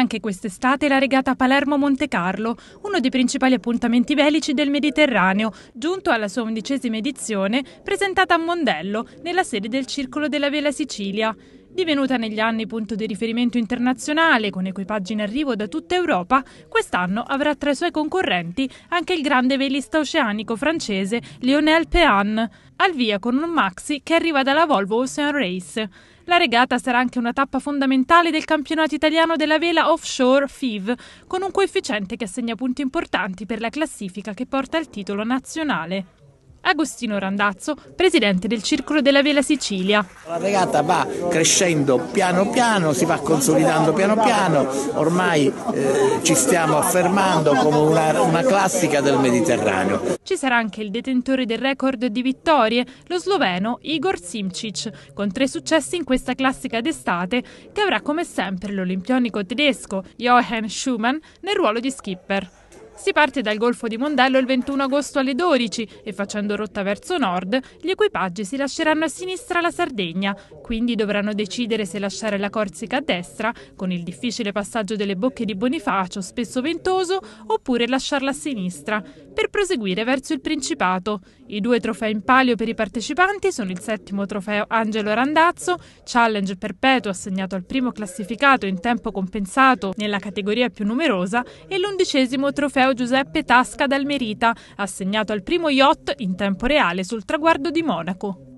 anche quest'estate la regata Palermo-Monte Carlo, uno dei principali appuntamenti velici del Mediterraneo, giunto alla sua undicesima edizione, presentata a Mondello, nella sede del Circolo della Vela Sicilia. Divenuta negli anni punto di riferimento internazionale, con equipaggi in arrivo da tutta Europa, quest'anno avrà tra i suoi concorrenti anche il grande velista oceanico francese Lionel Pean, al via con un maxi che arriva dalla Volvo Ocean Race. La regata sarà anche una tappa fondamentale del campionato italiano della vela offshore FIV, con un coefficiente che assegna punti importanti per la classifica che porta il titolo nazionale. Agostino Randazzo, presidente del Circolo della Vela Sicilia. La regata va crescendo piano piano, si va consolidando piano piano, ormai eh, ci stiamo affermando come una, una classica del Mediterraneo. Ci sarà anche il detentore del record di vittorie, lo sloveno Igor Simcic, con tre successi in questa classica d'estate, che avrà come sempre l'olimpionico tedesco Johann Schumann nel ruolo di skipper. Si parte dal Golfo di Mondello il 21 agosto alle 12 e facendo rotta verso nord, gli equipaggi si lasceranno a sinistra la Sardegna, quindi dovranno decidere se lasciare la Corsica a destra, con il difficile passaggio delle bocche di Bonifacio, spesso ventoso, oppure lasciarla a sinistra, per proseguire verso il Principato. I due trofei in palio per i partecipanti sono il settimo trofeo Angelo Randazzo, challenge perpetuo assegnato al primo classificato in tempo compensato nella categoria più numerosa, e l'undicesimo trofeo Museo Giuseppe Tasca d'Almerita, assegnato al primo yacht in tempo reale sul traguardo di Monaco.